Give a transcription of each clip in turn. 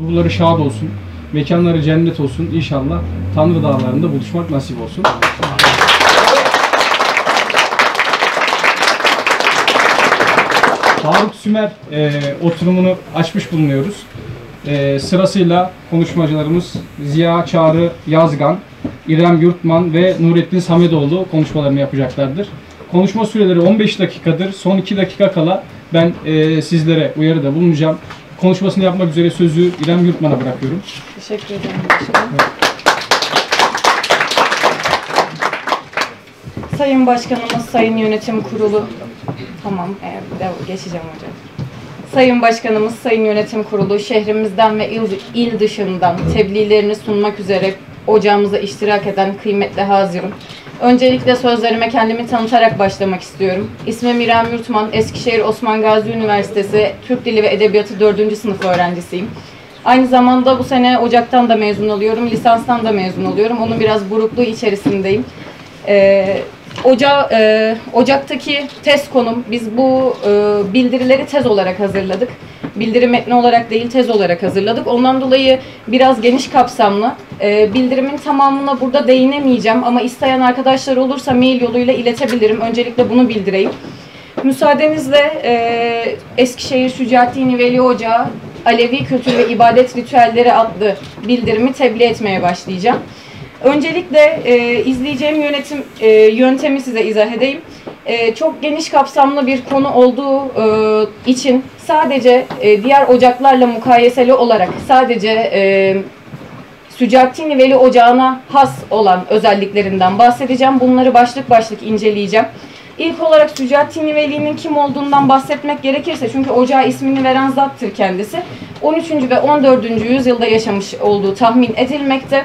Ruhları şad olsun, mekanları cennet olsun. İnşallah Tanrı dağlarında buluşmak nasip olsun. Faruk Sümer e, oturumunu açmış bulunuyoruz. E, sırasıyla konuşmacılarımız Ziya Çağrı Yazgan, İrem Yurtman ve Nurettin Samedoğlu konuşmalarını yapacaklardır. Konuşma süreleri 15 dakikadır. Son 2 dakika kala ben e, sizlere uyarıda bulunacağım. Konuşmasını yapmak üzere sözü İrem Yurtman'a bırakıyorum. Teşekkür ederim başkanım. Sayın Başkanımız, Sayın Yönetim Kurulu, tamam e, geçeceğim hocam. Sayın Başkanımız, Sayın Yönetim Kurulu, şehrimizden ve il, il dışından tebliğlerini sunmak üzere ocağımıza iştirak eden kıymetli hazirim. Öncelikle sözlerime kendimi tanıtarak başlamak istiyorum. İsmim İrem Yurtman, Eskişehir Osman Gazi Üniversitesi Türk Dili ve Edebiyatı 4. sınıf öğrencisiyim. Aynı zamanda bu sene Ocak'tan da mezun oluyorum, lisanstan da mezun oluyorum. Onun biraz burukluğu içerisindeyim. Ee, Oca, e, Ocak'taki tez konum, biz bu e, bildirileri tez olarak hazırladık. Bildiri metni olarak değil, tez olarak hazırladık. Ondan dolayı biraz geniş kapsamlı. E, bildirimin tamamına burada değinemeyeceğim ama isteyen arkadaşlar olursa mail yoluyla iletebilirim. Öncelikle bunu bildireyim. Müsaadenizle e, Eskişehir Şücaettin Veli Ocağı Alevi Kültür ve İbadet Ritüelleri adlı bildirimi tebliğ etmeye başlayacağım. Öncelikle e, izleyeceğim yönetim e, yöntemi size izah edeyim. E, çok geniş kapsamlı bir konu olduğu e, için sadece e, diğer ocaklarla mukayeseli olarak sadece e, Sücaettin Veli Ocağı'na has olan özelliklerinden bahsedeceğim. Bunları başlık başlık inceleyeceğim. İlk olarak Sücaettin Veli'nin kim olduğundan bahsetmek gerekirse çünkü ocağa ismini veren zattır kendisi. 13. ve 14. yüzyılda yaşamış olduğu tahmin edilmekte.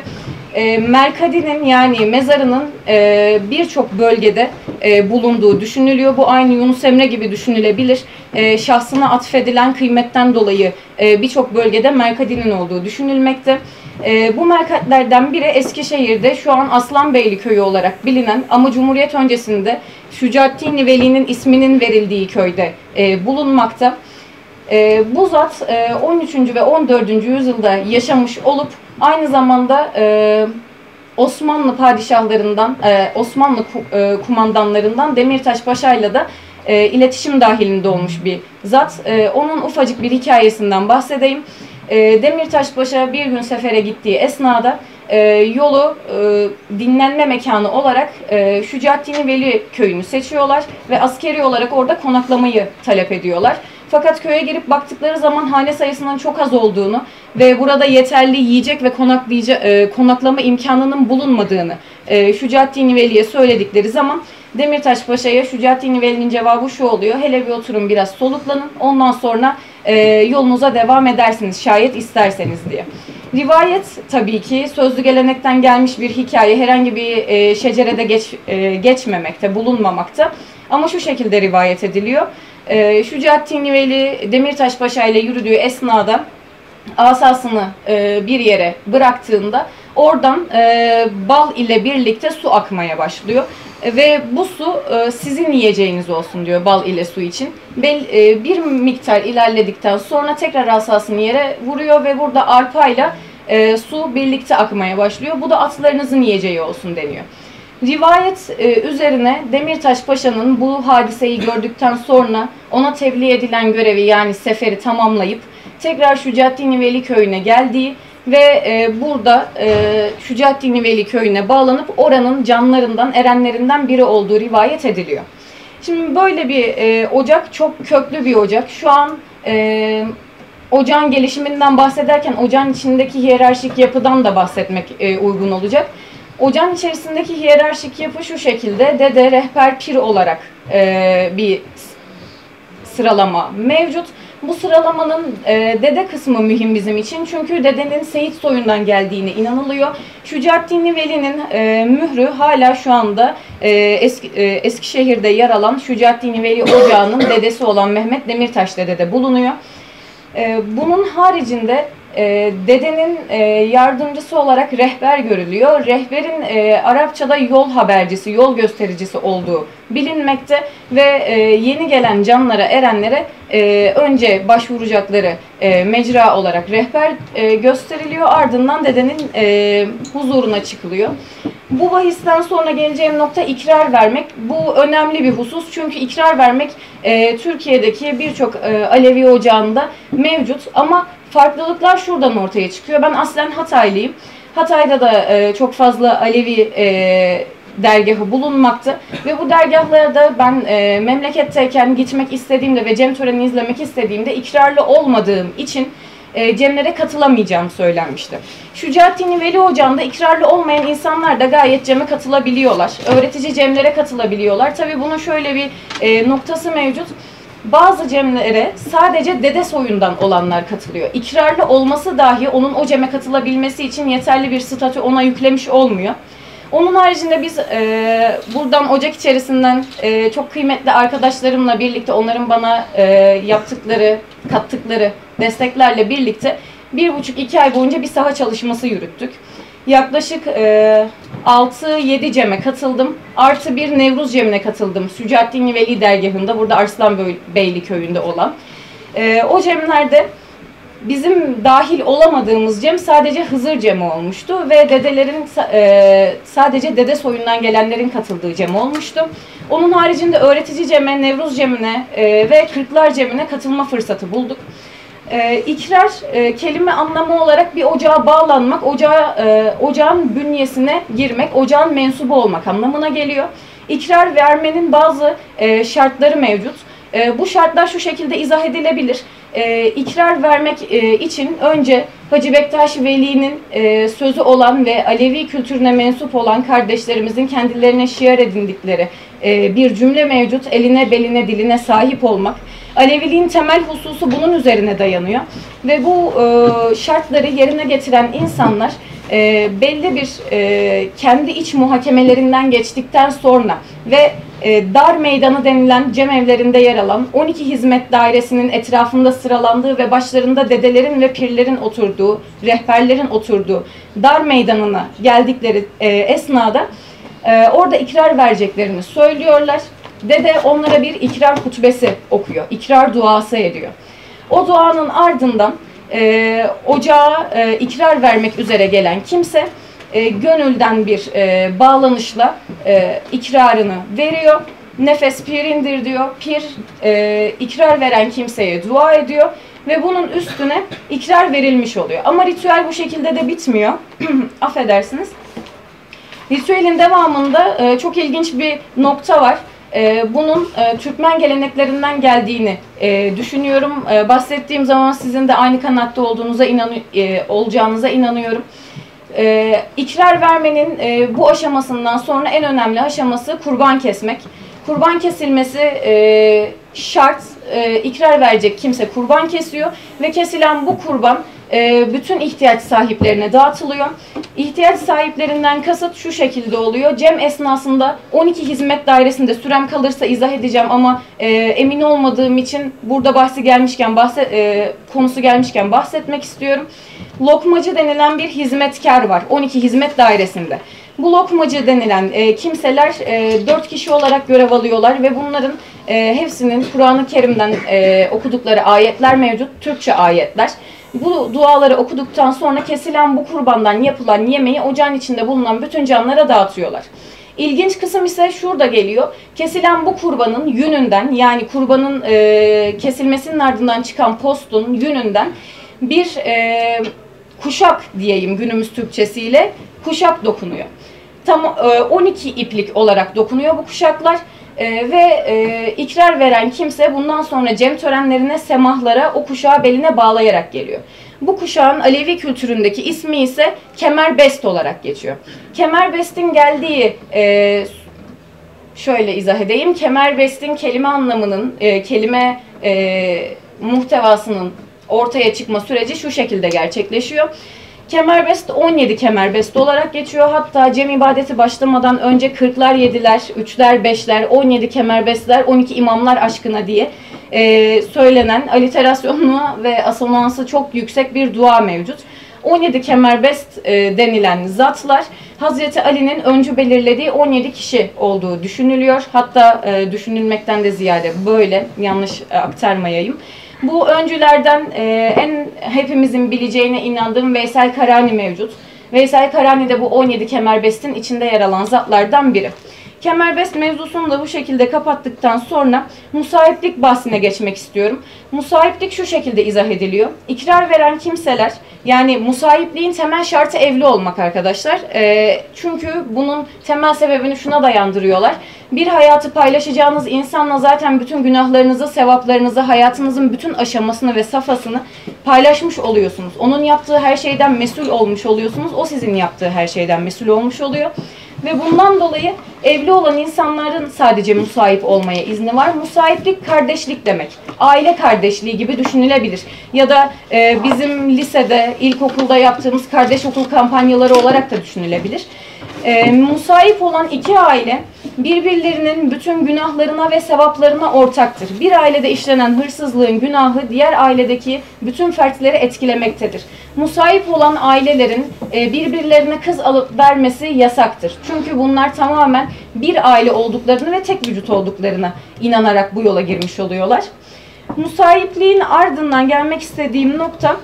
E, Merkadi'nin yani mezarının e, birçok bölgede e, bulunduğu düşünülüyor. Bu aynı Yunus Emre gibi düşünülebilir. E, şahsına atfedilen kıymetten dolayı e, birçok bölgede Merkadi'nin olduğu düşünülmekte. E, bu merkatlerden biri Eskişehir'de şu an Aslanbeyli köyü olarak bilinen ama Cumhuriyet öncesinde Şücaettin Veli'nin isminin verildiği köyde e, bulunmakta. E, bu zat e, 13. ve 14. yüzyılda yaşamış olup aynı zamanda e, Osmanlı padişahlarından, e, Osmanlı e, kumandanlarından Demirtaş Paşa'yla da e, iletişim dahilinde olmuş bir zat. E, onun ufacık bir hikayesinden bahsedeyim. E, Demirtaş Paşa bir gün sefere gittiği esnada e, yolu e, dinlenme mekanı olarak e, Şücaettin Veli köyünü seçiyorlar ve askeri olarak orada konaklamayı talep ediyorlar. Fakat köye girip baktıkları zaman hane sayısının çok az olduğunu ve burada yeterli yiyecek ve konaklayıcı, e, konaklama imkanının bulunmadığını e, Şücaettin Veli'ye söyledikleri zaman Demirtaş Paşa'ya Şücaettin Veli'nin cevabı şu oluyor. Hele bir oturun biraz soluklanın ondan sonra e, yolunuza devam edersiniz şayet isterseniz diye. Rivayet tabii ki sözlü gelenekten gelmiş bir hikaye herhangi bir e, şecerede geç, e, geçmemekte, bulunmamakta. Ama şu şekilde rivayet ediliyor. E, Şücaettin Veli Demirtaş Paşa ile yürüdüğü esnada asasını e, bir yere bıraktığında oradan e, bal ile birlikte su akmaya başlıyor. Ve bu su e, sizin yiyeceğiniz olsun diyor bal ile su için. Bel, e, bir miktar ilerledikten sonra tekrar asasını yere vuruyor ve burada arpayla e, su birlikte akmaya başlıyor. Bu da atlarınızın yiyeceği olsun deniyor. Rivayet e, üzerine Demirtaş Paşa'nın bu hadiseyi gördükten sonra ona tebliğ edilen görevi yani seferi tamamlayıp tekrar Şücaettin Veli köyüne geldiği ve e, burada e, Şücaettin Veli köyüne bağlanıp oranın canlarından, erenlerinden biri olduğu rivayet ediliyor. Şimdi böyle bir e, ocak çok köklü bir ocak. Şu an e, ocağın gelişiminden bahsederken ocağın içindeki hiyerarşik yapıdan da bahsetmek e, uygun olacak. Ocağın içerisindeki hiyerarşik yapı şu şekilde. Dede, rehber, pir olarak e, bir sıralama mevcut. Bu sıralamanın e, dede kısmı mühim bizim için. Çünkü dedenin Seyit soyundan geldiğine inanılıyor. Şücaettin Veli'nin e, mührü hala şu anda e, Eski, e, Eskişehir'de yer alan Şücaettin Veli Ocağı'nın dedesi olan Mehmet Demirtaş dedede bulunuyor. E, bunun haricinde e, dedenin e, yardımcısı olarak rehber görülüyor. Rehberin e, Arapçada yol habercisi, yol göstericisi olduğu bilinmekte ve e, yeni gelen canlara, erenlere önce başvuracakları mecra olarak rehber gösteriliyor. Ardından dedenin e, huzuruna çıkılıyor. Bu bahisten sonra geleceğim nokta ikrar vermek. Bu önemli bir husus çünkü ikrar vermek e, Türkiye'deki birçok e, Alevi ocağında mevcut ama farklılıklar şuradan ortaya çıkıyor. Ben aslen Hataylıyım. Hatay'da da e, çok fazla Alevi e, dergahı bulunmakta ve bu dergahlarda ben e, memleketteyken gitmek istediğimde ve cem törenini izlemek istediğimde ikrarlı olmadığım için e, cemlere katılamayacağım söylenmişti. Şucaettin Veli Ocağı'nda ikrarlı olmayan insanlar da gayet ceme katılabiliyorlar. Öğretici cemlere katılabiliyorlar. Tabi bunun şöyle bir e, noktası mevcut. Bazı cemlere sadece dede soyundan olanlar katılıyor. İkrarlı olması dahi onun o ceme katılabilmesi için yeterli bir statü ona yüklemiş olmuyor. Onun haricinde biz e, buradan Ocak içerisinden e, çok kıymetli arkadaşlarımla birlikte onların bana e, yaptıkları, kattıkları desteklerle birlikte bir buçuk iki ay boyunca bir saha çalışması yürüttük. Yaklaşık e, 6-7 ceme katıldım. Artı bir Nevruz cemine katıldım. Sücaettin Veli dergahında burada Arslanbeyli köyünde olan. E, o cemlerde bizim dahil olamadığımız cem sadece Hızır cemi olmuştu ve dedelerin e, sadece dede soyundan gelenlerin katıldığı cem olmuştu. Onun haricinde öğretici ceme, Nevruz cemine e, ve Kırklar cemine katılma fırsatı bulduk. E, ikrar e, kelime anlamı olarak bir ocağa bağlanmak, ocağa, e, ocağın bünyesine girmek, ocağın mensubu olmak anlamına geliyor. İkrar vermenin bazı e, şartları mevcut. E, bu şartlar şu şekilde izah edilebilir. E, ikrar vermek e, için önce Hacı Bektaş Veli'nin e, sözü olan ve Alevi kültürüne mensup olan kardeşlerimizin kendilerine şiar edindikleri e, bir cümle mevcut. Eline, beline, diline sahip olmak. Aleviliğin temel hususu bunun üzerine dayanıyor. Ve bu e, şartları yerine getiren insanlar e, belli bir kendi iç muhakemelerinden geçtikten sonra ve dar meydanı denilen cemevlerinde yer alan 12 hizmet dairesinin etrafında sıralandığı ve başlarında dedelerin ve pirlerin oturduğu, rehberlerin oturduğu dar meydanına geldikleri e, esnada e, orada ikrar vereceklerini söylüyorlar. Dede onlara bir ikrar hutbesi okuyor, ikrar duası ediyor. O duanın ardından e, ocağa e, ikrar vermek üzere gelen kimse e, gönülden bir e, bağlanışla e, ikrarını veriyor. Nefes pirindir diyor. Pir e, ikrar veren kimseye dua ediyor ve bunun üstüne ikrar verilmiş oluyor. Ama ritüel bu şekilde de bitmiyor. Affedersiniz. Ritüelin devamında e, çok ilginç bir nokta var. E, bunun e, Türkmen geleneklerinden geldiğini e, düşünüyorum. E, bahsettiğim zaman sizin de aynı kanatta olduğunuza inan e, olacağınıza inanıyorum. E, ikrar vermenin e, bu aşamasından sonra en önemli aşaması kurban kesmek. Kurban kesilmesi e, şart. E, ikrar verecek kimse kurban kesiyor ve kesilen bu kurban e, bütün ihtiyaç sahiplerine dağıtılıyor. İhtiyaç sahiplerinden kasıt şu şekilde oluyor. Cem esnasında 12 hizmet dairesinde sürem kalırsa izah edeceğim ama e, emin olmadığım için burada bahsi gelmişken bahset, e, konusu gelmişken bahsetmek istiyorum. Lokmacı denilen bir hizmetkar var 12 hizmet dairesinde. Bu lokmacı denilen e, kimseler e, 4 kişi olarak görev alıyorlar ve bunların e, hepsinin Kur'an-ı Kerim'den e, okudukları ayetler mevcut, Türkçe ayetler. Bu duaları okuduktan sonra kesilen bu kurbandan yapılan yemeği ocağın içinde bulunan bütün canlara dağıtıyorlar. İlginç kısım ise şurada geliyor. Kesilen bu kurbanın yününden yani kurbanın e, kesilmesinin ardından çıkan postun yününden bir e, kuşak diyeyim günümüz Türkçesiyle kuşak dokunuyor. Tam e, 12 iplik olarak dokunuyor bu kuşaklar. Ee, ve e, ikrar veren kimse bundan sonra cem törenlerine, semahlara o kuşağı beline bağlayarak geliyor. Bu kuşağın Alevi kültüründeki ismi ise kemerbest olarak geçiyor. Kemerbestin geldiği e, şöyle izah edeyim. Kemerbestin kelime anlamının, e, kelime e, muhtevasının ortaya çıkma süreci şu şekilde gerçekleşiyor. Kemerbest 17 kemerbest olarak geçiyor. Hatta cem ibadeti başlamadan önce 40'lar 7'ler, 3'ler 5'ler, 17 kemerbestler, 12 imamlar aşkına diye e, söylenen aliterasyonlu ve asonansı çok yüksek bir dua mevcut. 17 kemerbest e, denilen zatlar Hazreti Ali'nin öncü belirlediği 17 kişi olduğu düşünülüyor. Hatta e, düşünülmekten de ziyade böyle yanlış e, aktarmayayım. Bu öncülerden e, en hepimizin bileceğine inandığım Veysel Karani mevcut. Veysel Karani de bu 17 kemerbestin içinde yer alan zatlardan biri. Kemerbest mevzusunu da bu şekilde kapattıktan sonra musahiplik bahsine geçmek istiyorum. Musahiplik şu şekilde izah ediliyor. İkrar veren kimseler yani musahipliğin temel şartı evli olmak arkadaşlar. E, çünkü bunun temel sebebini şuna dayandırıyorlar. Bir hayatı paylaşacağınız insanla zaten bütün günahlarınızı, sevaplarınızı, hayatınızın bütün aşamasını ve safhasını paylaşmış oluyorsunuz. Onun yaptığı her şeyden mesul olmuş oluyorsunuz. O sizin yaptığı her şeyden mesul olmuş oluyor. Ve bundan dolayı evli olan insanların sadece musahip olmaya izni var. Musahiplik kardeşlik demek. Aile kardeşliği gibi düşünülebilir. Ya da e, bizim lisede, ilkokulda yaptığımız kardeş okul kampanyaları olarak da düşünülebilir. E, musahip olan iki aile birbirlerinin bütün günahlarına ve sevaplarına ortaktır. Bir ailede işlenen hırsızlığın günahı diğer ailedeki bütün fertleri etkilemektedir. Musahip olan ailelerin e, birbirlerine kız alıp vermesi yasaktır. Çünkü bunlar tamamen bir aile olduklarını ve tek vücut olduklarına inanarak bu yola girmiş oluyorlar. Musahipliğin ardından gelmek istediğim nokta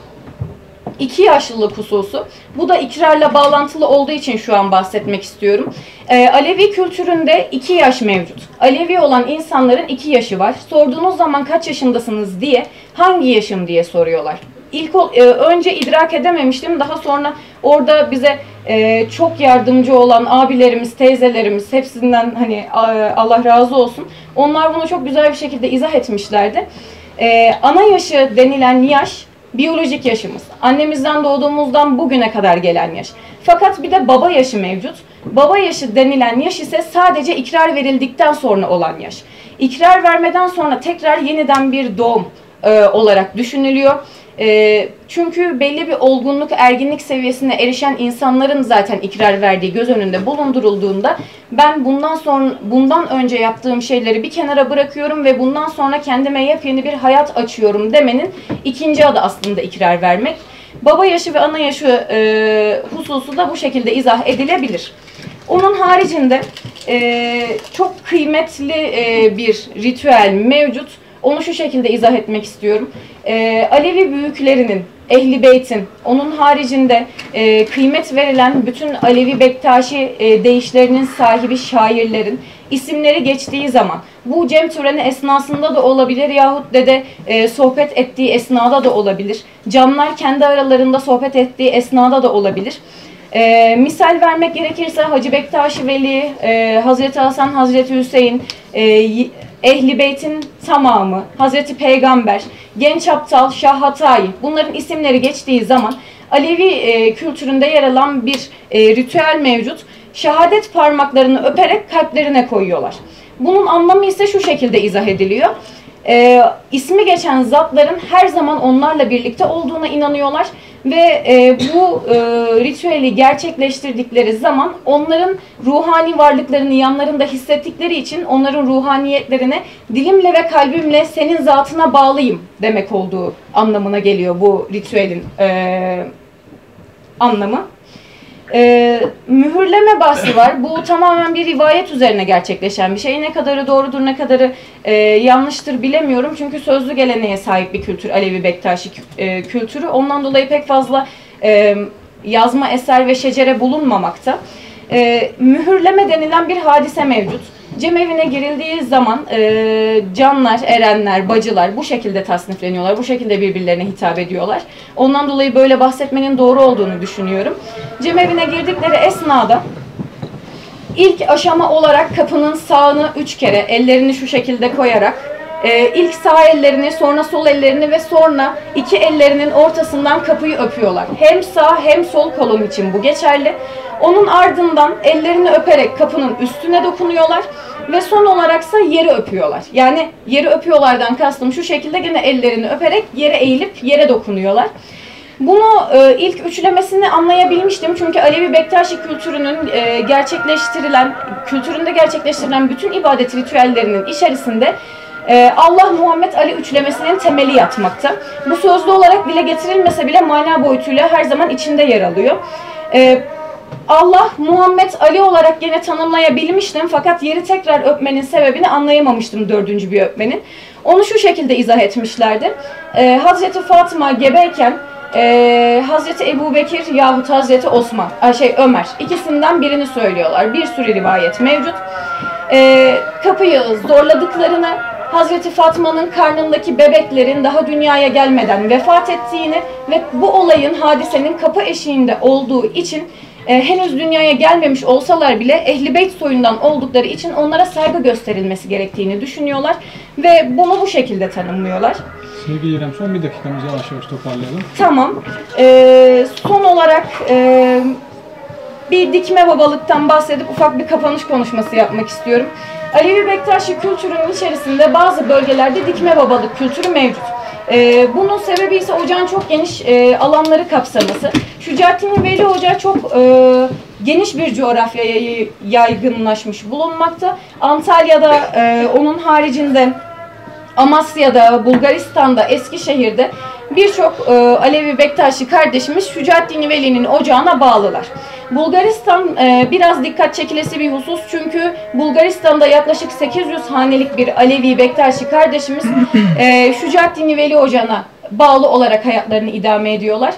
iki yaşlılık hususu. Bu da ikrarla bağlantılı olduğu için şu an bahsetmek istiyorum. Ee, Alevi kültüründe iki yaş mevcut. Alevi olan insanların iki yaşı var. Sorduğunuz zaman kaç yaşındasınız diye hangi yaşım diye soruyorlar. İlk e, önce idrak edememiştim. Daha sonra orada bize e, çok yardımcı olan abilerimiz, teyzelerimiz hepsinden hani Allah razı olsun. Onlar bunu çok güzel bir şekilde izah etmişlerdi. E, ana yaşı denilen yaş biyolojik yaşımız. Annemizden doğduğumuzdan bugüne kadar gelen yaş. Fakat bir de baba yaşı mevcut. Baba yaşı denilen yaş ise sadece ikrar verildikten sonra olan yaş. İkrar vermeden sonra tekrar yeniden bir doğum e, olarak düşünülüyor. E, çünkü belli bir olgunluk, erginlik seviyesine erişen insanların zaten ikrar verdiği göz önünde bulundurulduğunda ben bundan sonra bundan önce yaptığım şeyleri bir kenara bırakıyorum ve bundan sonra kendime yepyeni bir hayat açıyorum demenin ikinci adı aslında ikrar vermek. Baba yaşı ve ana yaşı e, hususu da bu şekilde izah edilebilir. Onun haricinde e, çok kıymetli e, bir ritüel mevcut. Onu şu şekilde izah etmek istiyorum. E, Alevi büyüklerinin, Ehli Beyt'in, onun haricinde e, kıymet verilen bütün Alevi Bektaşi e, deyişlerinin sahibi şairlerin isimleri geçtiği zaman bu cem töreni esnasında da olabilir yahut de de e, sohbet ettiği esnada da olabilir. Canlar kendi aralarında sohbet ettiği esnada da olabilir. E, misal vermek gerekirse Hacı Bektaşi Veli, e, Hazreti Hasan, Hazreti Hüseyin, e, Ehli Beyt'in tamamı, Hazreti Peygamber, Genç Aptal, Şah Hatayi bunların isimleri geçtiği zaman Alevi e, kültüründe yer alan bir e, ritüel mevcut. Şehadet parmaklarını öperek kalplerine koyuyorlar. Bunun anlamı ise şu şekilde izah ediliyor. E, ismi geçen zatların her zaman onlarla birlikte olduğuna inanıyorlar ve e, bu e, ritüeli gerçekleştirdikleri zaman onların ruhani varlıklarını yanlarında hissettikleri için onların ruhaniyetlerine dilimle ve kalbimle senin zatına bağlıyım demek olduğu anlamına geliyor bu ritüelin e, anlamı. E, mühürleme bahsi var. Bu tamamen bir rivayet üzerine gerçekleşen bir şey. Ne kadarı doğrudur ne kadarı e, yanlıştır bilemiyorum. Çünkü sözlü geleneğe sahip bir kültür Alevi Bektaşi e, kültürü. Ondan dolayı pek fazla e, yazma eser ve şecere bulunmamakta. E, mühürleme denilen bir hadise mevcut. Cemevine girildiği zaman e, canlar, erenler, bacılar bu şekilde tasnifleniyorlar. Bu şekilde birbirlerine hitap ediyorlar. Ondan dolayı böyle bahsetmenin doğru olduğunu düşünüyorum. Cemevine girdikleri esnada ilk aşama olarak kapının sağını üç kere ellerini şu şekilde koyarak e, ilk sağ ellerini sonra sol ellerini ve sonra iki ellerinin ortasından kapıyı öpüyorlar. Hem sağ hem sol kolon için bu geçerli. Onun ardından ellerini öperek kapının üstüne dokunuyorlar ve son olaraksa yeri öpüyorlar. Yani yeri öpüyorlardan kastım şu şekilde gene ellerini öperek yere eğilip yere dokunuyorlar. Bunu e, ilk üçlemesini anlayabilmiştim çünkü Alevi Bektaşi kültürünün e, gerçekleştirilen, kültüründe gerçekleştirilen bütün ibadet ritüellerinin içerisinde e, Allah Muhammed Ali üçlemesinin temeli yatmakta. Bu sözlü olarak dile getirilmese bile mana boyutuyla her zaman içinde yer alıyor. E, Allah Muhammed Ali olarak gene tanımlayabilmiştim fakat yeri tekrar öpmenin sebebini anlayamamıştım dördüncü bir öpmenin. Onu şu şekilde izah etmişlerdi. Ee, Hazreti Fatıma gebeyken e, Hazreti Ebu Bekir yahut Hazreti Osman, şey Ömer ikisinden birini söylüyorlar. Bir sürü rivayet mevcut. Ee, kapıyı zorladıklarını, Hazreti Fatma'nın karnındaki bebeklerin daha dünyaya gelmeden vefat ettiğini ve bu olayın hadisenin kapı eşiğinde olduğu için e, henüz dünyaya gelmemiş olsalar bile Ehli Beyt soyundan oldukları için onlara saygı gösterilmesi gerektiğini düşünüyorlar ve bunu bu şekilde tanımlıyorlar. Sevgili İrem son bir dakikamızı yavaş yavaş toparlayalım. Tamam. Ee, son olarak e, bir dikme babalıktan bahsedip ufak bir kapanış konuşması yapmak istiyorum. Alevi Bektaşi kültürünün içerisinde bazı bölgelerde dikme babalık kültürü mevcut. Ee, bunun sebebi ise ocağın çok geniş e, alanları kapsaması. Şücaettin Veli Ocağı çok e, geniş bir coğrafyaya yay- yaygınlaşmış bulunmakta. Antalya'da e, onun haricinde Amasya'da, Bulgaristan'da, Eskişehir'de birçok e, Alevi Bektaşi kardeşimiz Şücaettin Veli'nin ocağına bağlılar. Bulgaristan e, biraz dikkat çekilesi bir husus çünkü Bulgaristan'da yaklaşık 800 hanelik bir Alevi Bektaşi kardeşimiz e, Şücaettin Veli ocağına bağlı olarak hayatlarını idame ediyorlar.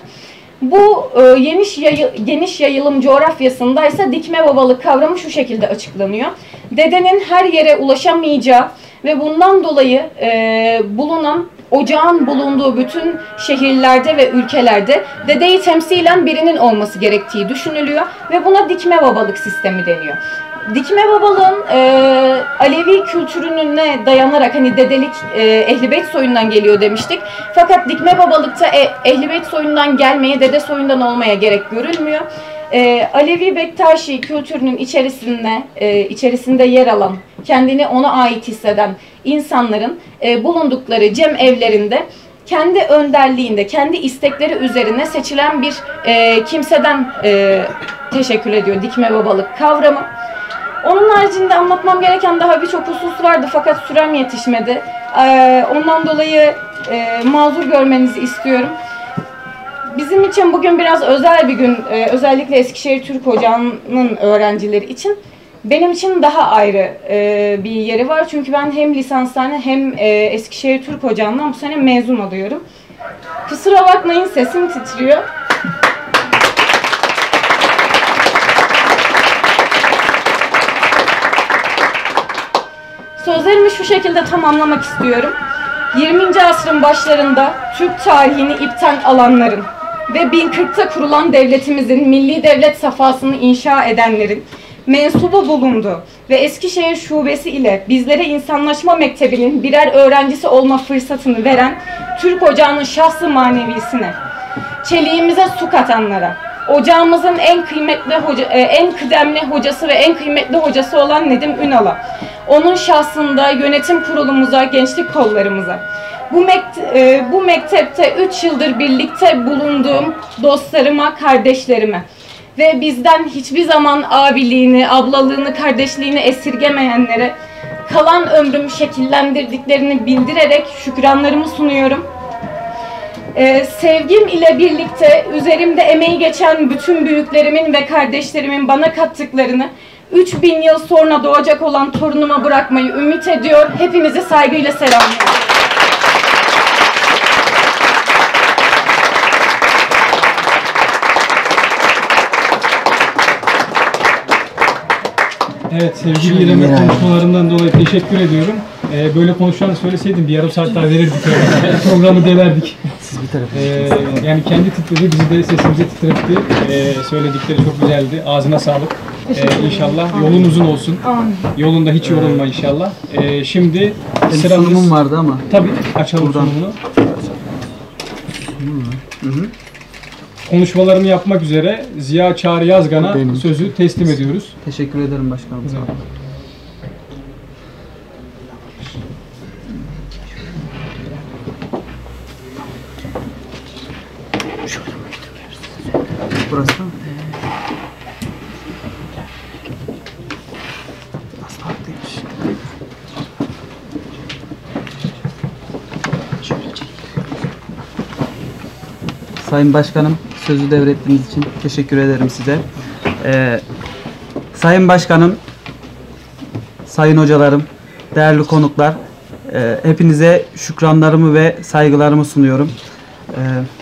Bu e, geniş, yayı- geniş yayılım coğrafyasında ise dikme babalık kavramı şu şekilde açıklanıyor. Dedenin her yere ulaşamayacağı ve bundan dolayı e, bulunan ocağın bulunduğu bütün şehirlerde ve ülkelerde dedeyi temsilen birinin olması gerektiği düşünülüyor ve buna dikme babalık sistemi deniyor. Dikme babalığın e, Alevi kültürüne dayanarak hani dedelik e, Ehl-i Beyt soyundan geliyor demiştik. Fakat dikme babalıkta e, Ehl-i Beyt soyundan gelmeye, dede soyundan olmaya gerek görülmüyor. E, Alevi Bektaşi kültürünün içerisinde e, içerisinde yer alan, kendini ona ait hisseden insanların e, bulundukları cem evlerinde kendi önderliğinde, kendi istekleri üzerine seçilen bir e, kimseden e, teşekkür ediyor dikme babalık kavramı. Onun haricinde anlatmam gereken daha birçok husus vardı fakat sürem yetişmedi. Ee, ondan dolayı e, mazur görmenizi istiyorum. Bizim için bugün biraz özel bir gün. Ee, özellikle Eskişehir Türk Ocağı'nın öğrencileri için. Benim için daha ayrı e, bir yeri var. Çünkü ben hem lisanstane hem e, Eskişehir Türk Ocağı'ndan bu sene mezun oluyorum. Kusura bakmayın sesim titriyor. Sözlerimi şu şekilde tamamlamak istiyorum. 20. asrın başlarında Türk tarihini ipten alanların ve 1040'ta kurulan devletimizin milli devlet safhasını inşa edenlerin mensubu bulundu ve Eskişehir Şubesi ile bizlere insanlaşma mektebinin birer öğrencisi olma fırsatını veren Türk Ocağı'nın şahsı manevisine, çeliğimize su katanlara, ocağımızın en kıymetli hoca, e, en kıdemli hocası ve en kıymetli hocası olan Nedim Ünal'a, onun şahsında yönetim kurulumuza, gençlik kollarımıza, bu, mekt- e, bu mektepte 3 yıldır birlikte bulunduğum dostlarıma, kardeşlerime ve bizden hiçbir zaman abiliğini, ablalığını, kardeşliğini esirgemeyenlere kalan ömrümü şekillendirdiklerini bildirerek şükranlarımı sunuyorum. Ee, sevgim ile birlikte üzerimde emeği geçen bütün büyüklerimin ve kardeşlerimin bana kattıklarını 3000 yıl sonra doğacak olan torunuma bırakmayı ümit ediyor. Hepinizi saygıyla selamlıyorum. Evet sevgili İrem'e konuşmalarından dolayı teşekkür ediyorum. Ee, böyle konuşacağını söyleseydim bir yarım saat daha verirdik. Programı delerdik. Siz bir tarafa. Ee, yani kendi titredi, bizi de sesimizi titretti. Ee, söyledikleri çok güzeldi. Ağzına sağlık. Ee, inşallah yolun uzun olsun. Yolunda hiç yorulma inşallah. Ee, şimdi Benim sıramız... sunumum vardı ama. Tabii açalım Buradan. sunumunu. Hı hı konuşmalarını yapmak üzere Ziya Çağrı Yazgan'a Benim. sözü teslim ediyoruz. Teşekkür ederim başkanım. Evet. Burası mı? Sayın Başkanım, sözü devrettiğiniz için teşekkür ederim size. Ee, Sayın Başkanım, Sayın hocalarım, değerli konuklar, e, hepinize şükranlarımı ve saygılarımı sunuyorum. Ee,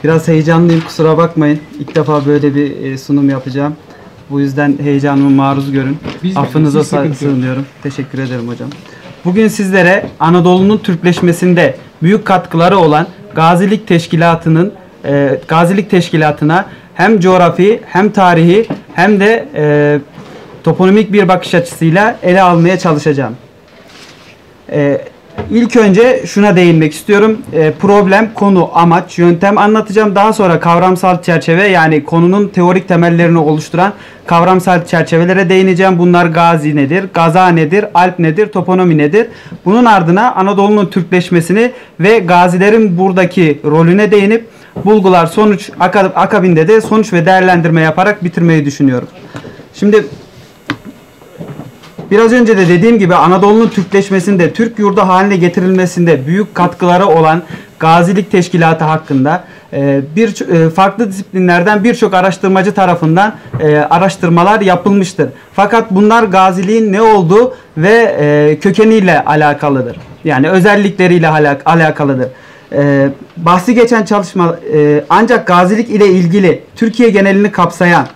biraz heyecanlıyım kusura bakmayın. İlk defa böyle bir e, sunum yapacağım. Bu yüzden heyecanımı maruz görün. Biz- Affınıza sığınıyorum. Teşekkür ederim hocam. Bugün sizlere Anadolu'nun Türkleşmesinde büyük katkıları olan Gazilik Teşkilatı'nın e, Gazilik Teşkilatı'na hem coğrafi hem tarihi hem de e, toponimik bir bakış açısıyla ele almaya çalışacağım. E, ilk önce şuna değinmek istiyorum. E, problem, konu, amaç, yöntem anlatacağım. Daha sonra kavramsal çerçeve yani konunun teorik temellerini oluşturan kavramsal çerçevelere değineceğim. Bunlar gazi nedir, gaza nedir, alp nedir, toponomi nedir? Bunun ardına Anadolu'nun Türkleşmesini ve gazilerin buradaki rolüne değinip bulgular sonuç aka- akabinde de sonuç ve değerlendirme yaparak bitirmeyi düşünüyorum. Şimdi Biraz önce de dediğim gibi Anadolu'nun Türkleşmesinde, Türk yurdu haline getirilmesinde büyük katkıları olan Gazilik Teşkilatı hakkında e, bir e, farklı disiplinlerden birçok araştırmacı tarafından e, araştırmalar yapılmıştır. Fakat bunlar gaziliğin ne olduğu ve kökeniyle alakalıdır. Yani özellikleriyle alak- alakalıdır. E, bahsi geçen çalışma e, ancak gazilik ile ilgili Türkiye genelini kapsayan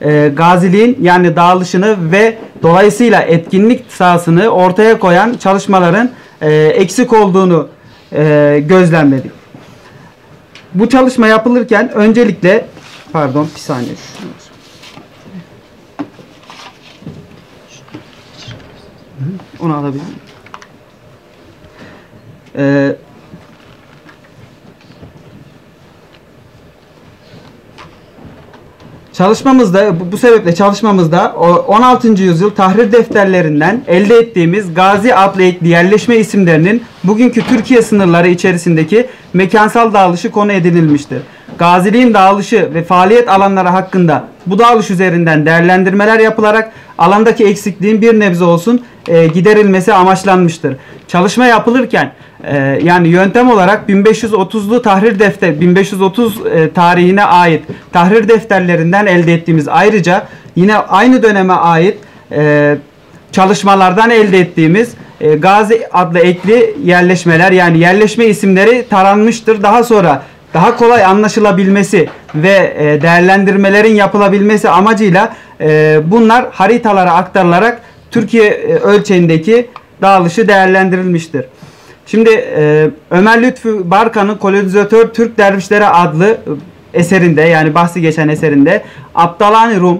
e, gaziliğin yani dağılışını ve dolayısıyla etkinlik sahasını ortaya koyan çalışmaların e, eksik olduğunu e, gözlemledik. Bu çalışma yapılırken öncelikle pardon bir saniye onu alabilir miyim? Ee, Çalışmamızda bu, sebeple çalışmamızda o 16. yüzyıl tahrir defterlerinden elde ettiğimiz Gazi adlı yerleşme isimlerinin bugünkü Türkiye sınırları içerisindeki mekansal dağılışı konu edinilmiştir. Gaziliğin dağılışı ve faaliyet alanları hakkında bu dağılış üzerinden değerlendirmeler yapılarak alandaki eksikliğin bir nebze olsun e, giderilmesi amaçlanmıştır. Çalışma yapılırken e, yani yöntem olarak 1530'lu tahrir defter 1530 e, tarihine ait tahrir defterlerinden elde ettiğimiz ayrıca yine aynı döneme ait e, çalışmalardan elde ettiğimiz e, Gazi adlı ekli yerleşmeler yani yerleşme isimleri taranmıştır. Daha sonra daha kolay anlaşılabilmesi ve e, değerlendirmelerin yapılabilmesi amacıyla bunlar haritalara aktarılarak Türkiye ölçeğindeki dağılışı değerlendirilmiştir. Şimdi e, Ömer Lütfü Barkan'ın Kolonizatör Türk Dervişleri adlı eserinde yani bahsi geçen eserinde Abdalani Rum,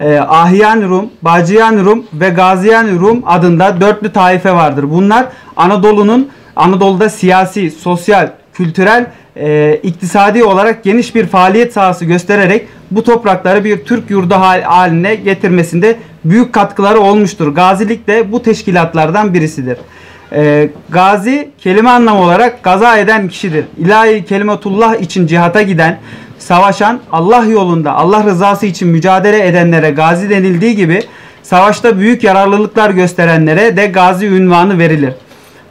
e, Ahyan Rum, Bacıyan Rum ve Gaziyan Rum adında dörtlü taife vardır. Bunlar Anadolu'nun Anadolu'da siyasi, sosyal, kültürel, e, iktisadi olarak geniş bir faaliyet sahası göstererek bu toprakları bir Türk yurdu hal- haline getirmesinde büyük katkıları olmuştur. Gazilik de bu teşkilatlardan birisidir. E, gazi kelime anlamı olarak gaza eden kişidir. İlahi kelimetullah için cihata giden, savaşan, Allah yolunda Allah rızası için mücadele edenlere gazi denildiği gibi savaşta büyük yararlılıklar gösterenlere de gazi ünvanı verilir.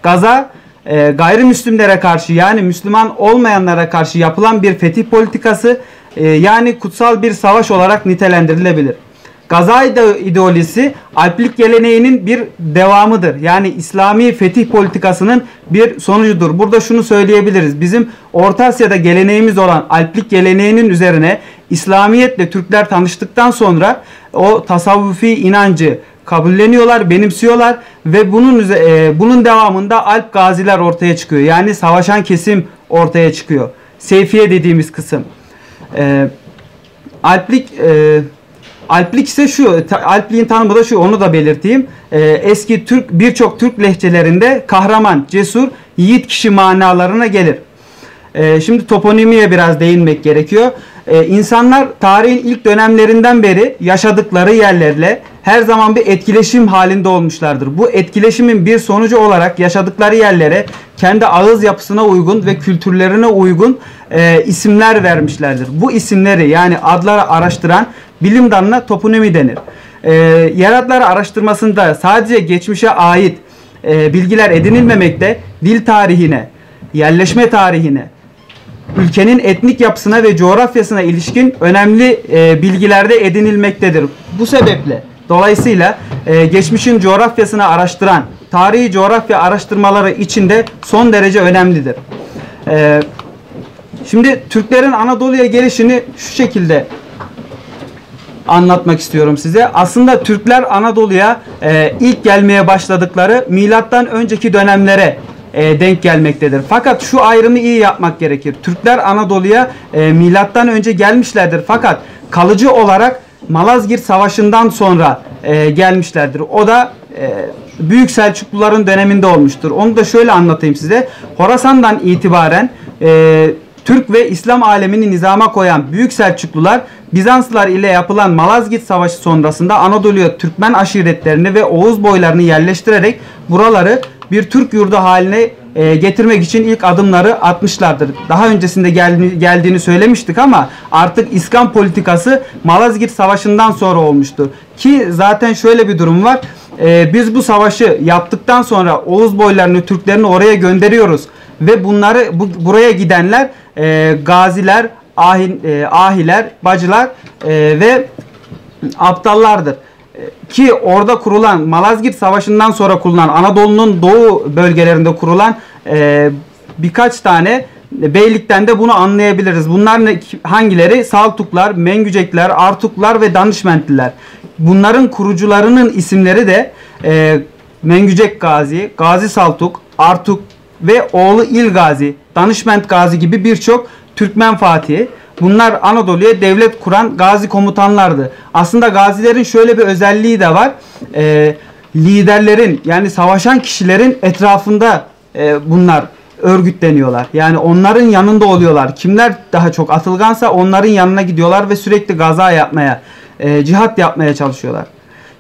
Gaza e, gayrimüslimlere karşı yani Müslüman olmayanlara karşı yapılan bir fetih politikası e, yani kutsal bir savaş olarak nitelendirilebilir. Gaza ide- ideolojisi Alplik geleneğinin bir devamıdır. Yani İslami fetih politikasının bir sonucudur. Burada şunu söyleyebiliriz. Bizim Orta Asya'da geleneğimiz olan Alplik geleneğinin üzerine İslamiyetle Türkler tanıştıktan sonra o tasavvufi inancı kabulleniyorlar, benimsiyorlar ve bunun e, bunun devamında Alp gaziler ortaya çıkıyor. Yani savaşan kesim ortaya çıkıyor. Seyfiye dediğimiz kısım. E, Alplik e, Alplik ise şu, Alpliğin tanımı da şu, onu da belirteyim. Ee, eski Türk birçok Türk lehçelerinde kahraman, cesur, yiğit kişi manalarına gelir. Ee, şimdi toponimiye biraz değinmek gerekiyor. Ee, insanlar tarihin ilk dönemlerinden beri yaşadıkları yerlerle her zaman bir etkileşim halinde olmuşlardır. Bu etkileşimin bir sonucu olarak yaşadıkları yerlere kendi ağız yapısına uygun ve kültürlerine uygun e, isimler vermişlerdir. Bu isimleri yani adları araştıran bilim dalına toponimi denir. E, yer adları araştırmasında sadece geçmişe ait e, bilgiler edinilmemekte, dil tarihine, yerleşme tarihine, ülkenin etnik yapısına ve coğrafyasına ilişkin önemli e, bilgilerde edinilmektedir. Bu sebeple dolayısıyla e, geçmişin coğrafyasını araştıran tarihi coğrafya araştırmaları içinde son derece önemlidir. E, şimdi Türklerin Anadolu'ya gelişini şu şekilde anlatmak istiyorum size. Aslında Türkler Anadolu'ya e, ilk gelmeye başladıkları milattan önceki dönemlere e, denk gelmektedir. Fakat şu ayrımı iyi yapmak gerekir. Türkler Anadolu'ya e, milattan önce gelmişlerdir. Fakat kalıcı olarak Malazgirt Savaşı'ndan sonra e, gelmişlerdir. O da e, Büyük Selçukluların döneminde olmuştur. Onu da şöyle anlatayım size. Horasan'dan itibaren e, Türk ve İslam alemini nizama koyan Büyük Selçuklular Bizanslılar ile yapılan Malazgirt Savaşı sonrasında Anadolu'ya Türkmen aşiretlerini ve Oğuz boylarını yerleştirerek buraları bir Türk yurdu haline e, getirmek için ilk adımları atmışlardır. Daha öncesinde gel, geldiğini söylemiştik ama artık İskan politikası Malazgirt Savaşı'ndan sonra olmuştur. Ki zaten şöyle bir durum var. E, biz bu savaşı yaptıktan sonra Oğuz boylarını, Türklerini oraya gönderiyoruz ve bunları bu, buraya gidenler e, gaziler, ahin, e, ahiler, bacılar e, ve aptallardır. E, Ki orada kurulan Malazgirt Savaşı'ndan sonra kurulan Anadolu'nun doğu bölgelerinde kurulan e, birkaç tane beylikten de bunu anlayabiliriz. Bunlar ne, hangileri? Saltuklar, Mengücekler, Artuklar ve Danışmentliler. Bunların kurucularının isimleri de e, Mengücek Gazi, Gazi Saltuk, Artuk ve oğlu İlgazi, Danışment Gazi gibi birçok Türkmen Fatihi. Bunlar Anadolu'ya devlet kuran gazi komutanlardı. Aslında gazilerin şöyle bir özelliği de var. Ee, liderlerin yani savaşan kişilerin etrafında e, bunlar örgütleniyorlar. Yani onların yanında oluyorlar. Kimler daha çok atılgansa onların yanına gidiyorlar ve sürekli gaza yapmaya, e, cihat yapmaya çalışıyorlar.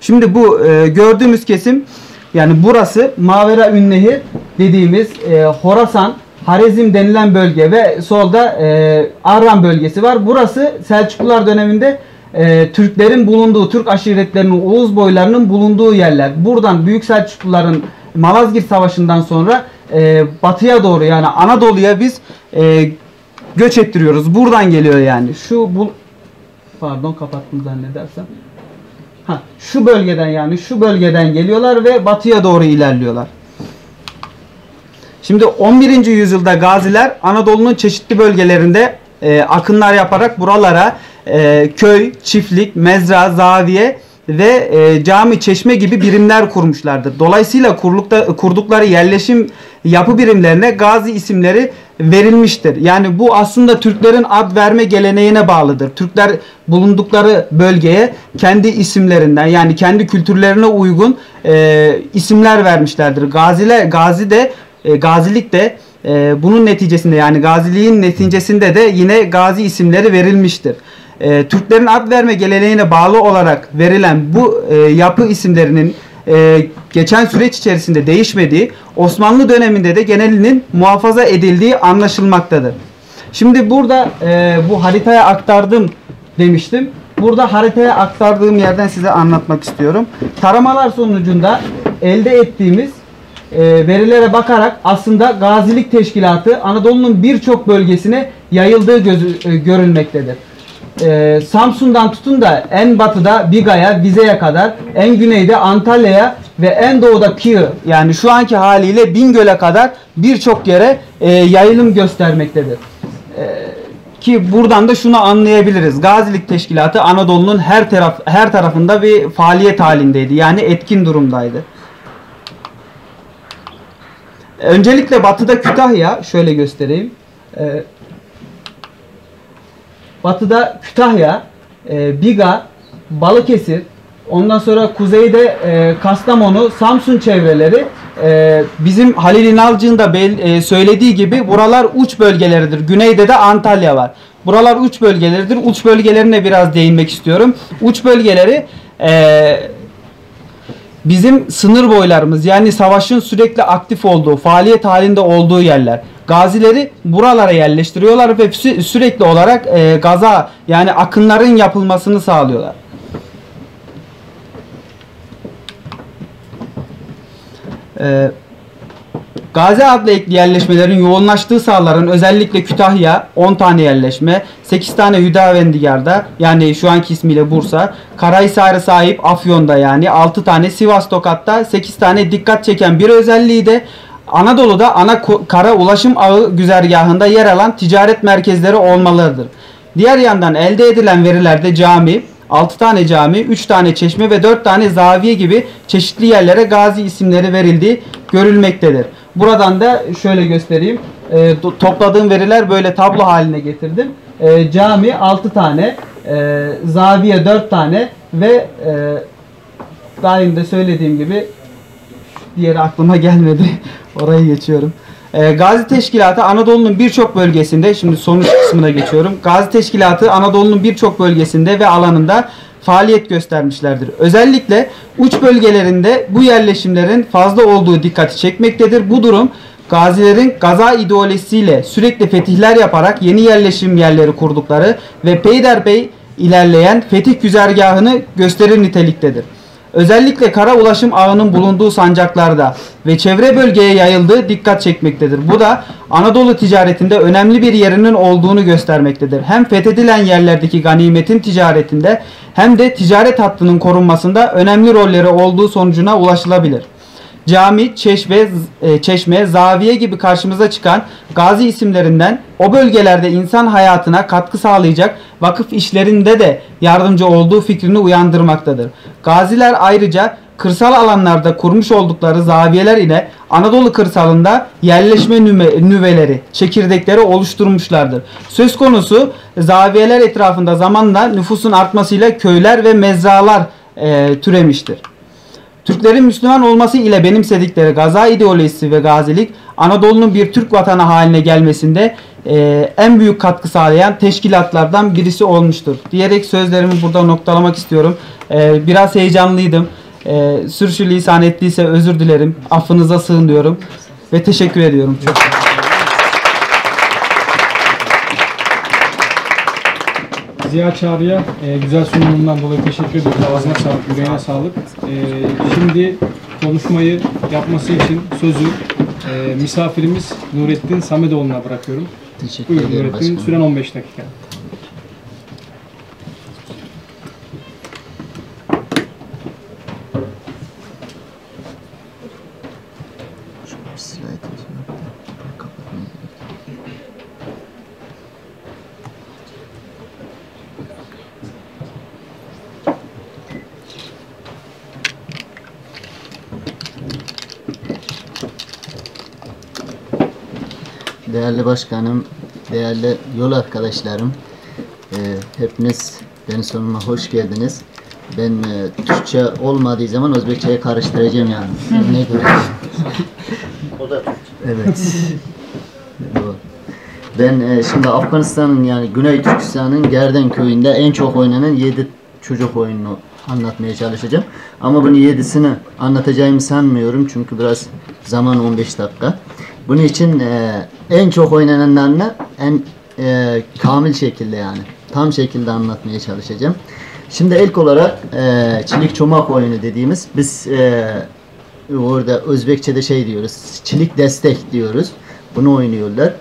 Şimdi bu e, gördüğümüz kesim yani burası Mavera Ünnehir dediğimiz e, Horasan, Harezm denilen bölge ve solda e, Arran bölgesi var. Burası Selçuklular döneminde e, Türklerin bulunduğu, Türk aşiretlerinin, Oğuz boylarının bulunduğu yerler. Buradan Büyük Selçukluların Malazgirt Savaşı'ndan sonra e, batıya doğru yani Anadolu'ya biz e, göç ettiriyoruz. Buradan geliyor yani. Şu bu pardon kapattım zannedersem. Ha, şu bölgeden yani şu bölgeden geliyorlar ve batıya doğru ilerliyorlar. Şimdi 11. yüzyılda gaziler Anadolu'nun çeşitli bölgelerinde e, akınlar yaparak buralara e, köy, çiftlik, mezra, zaviye ve e, cami, çeşme gibi birimler kurmuşlardır. Dolayısıyla kurlukta, kurdukları yerleşim yapı birimlerine gazi isimleri verilmiştir. Yani bu aslında Türklerin ad verme geleneğine bağlıdır. Türkler bulundukları bölgeye kendi isimlerinden yani kendi kültürlerine uygun e, isimler vermişlerdir. Gaziler, gazi de e, gazilik de e, bunun neticesinde yani gaziliğin neticesinde de yine gazi isimleri verilmiştir. E, Türklerin ad verme geleneğine bağlı olarak verilen bu e, yapı isimlerinin e, geçen süreç içerisinde değişmediği, Osmanlı döneminde de genelinin muhafaza edildiği anlaşılmaktadır. Şimdi burada e, bu haritaya aktardım demiştim. Burada haritaya aktardığım yerden size anlatmak istiyorum. Taramalar sonucunda elde ettiğimiz e, verilere bakarak aslında gazilik teşkilatı Anadolu'nun birçok bölgesine yayıldığı gözü, e, görülmektedir. E, Samsun'dan tutun da en batıda Biga'ya, Vize'ye kadar, en güneyde Antalya'ya ve en doğuda Kıyı yani şu anki haliyle Bingöl'e kadar birçok yere e, yayılım göstermektedir. E, ki buradan da şunu anlayabiliriz. Gazilik Teşkilatı Anadolu'nun her taraf her tarafında bir faaliyet halindeydi. Yani etkin durumdaydı. Öncelikle batıda Kütahya şöyle göstereyim. Ee, batıda Kütahya, e, Biga, Balıkesir, ondan sonra kuzeyde e, Kastamonu, Samsun çevreleri e, bizim Halil İnalcı'nın da bel, e, söylediği gibi buralar uç bölgeleridir. Güneyde de Antalya var. Buralar uç bölgeleridir. Uç bölgelerine biraz değinmek istiyorum. Uç bölgeleri e, bizim sınır boylarımız yani savaşın sürekli aktif olduğu, faaliyet halinde olduğu yerler. Gazileri buralara yerleştiriyorlar ve sü- sürekli olarak e, gaza yani akınların yapılmasını sağlıyorlar. Ee, Gazi adlı ekli yerleşmelerin yoğunlaştığı sahaların özellikle Kütahya 10 tane yerleşme, 8 tane Hüdavendigar'da yani şu anki ismiyle Bursa, Karahisar'a sahip Afyon'da yani 6 tane Sivas Tokat'ta 8 tane dikkat çeken bir özelliği de Anadolu'da ana kara ulaşım ağı güzergahında yer alan ticaret merkezleri olmalarıdır. Diğer yandan elde edilen verilerde cami, 6 tane cami, 3 tane çeşme ve 4 tane zaviye gibi çeşitli yerlere gazi isimleri verildiği görülmektedir. Buradan da şöyle göstereyim. E, topladığım veriler böyle tablo haline getirdim. E, cami 6 tane, e, zaviye 4 tane ve e, daha önce söylediğim gibi diğeri aklıma gelmedi. Orayı geçiyorum. Ee, Gazi Teşkilatı Anadolu'nun birçok bölgesinde, şimdi sonuç kısmına geçiyorum. Gazi Teşkilatı Anadolu'nun birçok bölgesinde ve alanında faaliyet göstermişlerdir. Özellikle uç bölgelerinde bu yerleşimlerin fazla olduğu dikkati çekmektedir. Bu durum Gazilerin gaza ideolojisiyle sürekli fetihler yaparak yeni yerleşim yerleri kurdukları ve peyderpey ilerleyen fetih güzergahını gösterir niteliktedir. Özellikle kara ulaşım ağının bulunduğu sancaklarda ve çevre bölgeye yayıldığı dikkat çekmektedir. Bu da Anadolu ticaretinde önemli bir yerinin olduğunu göstermektedir. Hem fethedilen yerlerdeki ganimetin ticaretinde hem de ticaret hattının korunmasında önemli rolleri olduğu sonucuna ulaşılabilir. Cami, çeşme, e, çeşme, zaviye gibi karşımıza çıkan gazi isimlerinden o bölgelerde insan hayatına katkı sağlayacak vakıf işlerinde de yardımcı olduğu fikrini uyandırmaktadır. Gaziler ayrıca kırsal alanlarda kurmuş oldukları zaviyeler ile Anadolu kırsalında yerleşme nüveleri, çekirdekleri oluşturmuşlardır. Söz konusu zaviyeler etrafında zamanla nüfusun artmasıyla köyler ve mezralar e, türemiştir. Türklerin Müslüman olması ile benimsedikleri gaza ideolojisi ve gazilik Anadolu'nun bir Türk vatanı haline gelmesinde e, en büyük katkı sağlayan teşkilatlardan birisi olmuştur. Diyerek sözlerimi burada noktalamak istiyorum. E, biraz heyecanlıydım. E, sürçülisan ettiyse özür dilerim. Affınıza sığınıyorum. Ve teşekkür ediyorum. Çok Ziya Çağrı'ya e, güzel sunumundan dolayı teşekkür ediyoruz. Ağzına sağlık, yüreğine sağlık. E, şimdi konuşmayı yapması için sözü e, misafirimiz Nurettin Samedoğlu'na bırakıyorum. Teşekkür Buyurun ederim Nurettin, başkanım. süren 15 dakika. Slide atıyor. Kapatmaya gerek yok. Değerli başkanım, değerli yol arkadaşlarım, e, hepiniz benim sonuma hoş geldiniz. Ben e, Türkçe olmadığı zaman Özbekçe'ye karıştıracağım yani. Ne göre? Evet. Doğru. Ben e, şimdi Afganistan'ın yani Güney Türkistan'ın Gerden köyünde en çok oynanan 7 çocuk oyununu anlatmaya çalışacağım. Ama bunu 7'sini anlatacağımı sanmıyorum çünkü biraz zaman 15 dakika. Bunun için e, en çok oynananlarını en e, kamil şekilde yani tam şekilde anlatmaya çalışacağım. Şimdi ilk olarak e, çelik çomak oyunu dediğimiz biz e, orada Özbekçe'de şey diyoruz. Çelik destek diyoruz. Bunu oynuyorlar.